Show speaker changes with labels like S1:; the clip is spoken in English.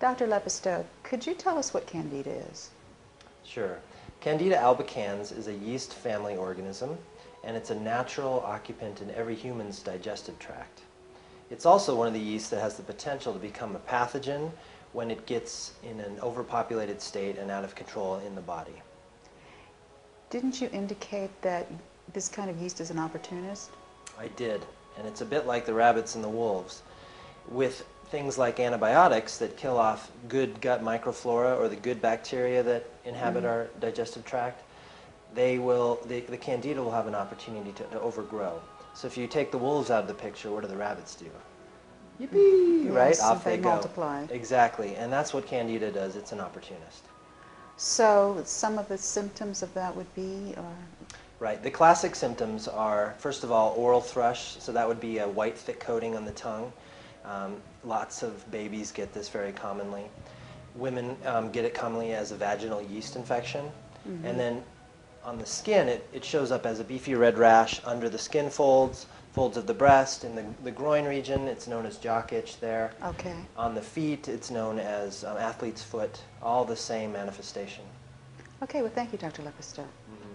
S1: Dr. Lepisto, could you tell us what candida is?
S2: Sure. Candida albicans is a yeast family organism, and it's a natural occupant in every human's digestive tract. It's also one of the yeasts that has the potential to become a pathogen when it gets in an overpopulated state and out of control in the body.
S1: Didn't you indicate that this kind of yeast is an opportunist?
S2: I did, and it's a bit like the rabbits and the wolves. With things like antibiotics that kill off good gut microflora or the good bacteria that inhabit
S1: Mhm.
S2: our digestive tract, they will, the, the candida will have an opportunity to, to overgrow. So if you take the wolves out of the picture, what do the rabbits do? Yippee! right?
S1: Yes,
S2: Off
S1: they
S2: they, go.
S1: multiply.
S2: Exactly, and that's what candida does. It's an opportunist.
S1: So some of the symptoms of that would be, or
S2: Right. The classic symptoms are, first of all, oral thrush. So that would be a white, thick coating on the tongue. Um, lots of babies get this very commonly. Women um, get it commonly as a vaginal yeast infection.
S1: Mhm.
S2: And then on the skin, it, it shows up as a beefy red rash under the skin folds, folds of the breast, in the, the groin region. It's known as jock itch there.
S1: okay.
S2: On the feet, it's known as um, athlete's foot. All the same manifestation.
S1: Okay, well, thank you, Dr. Lepisto.
S2: Mhm.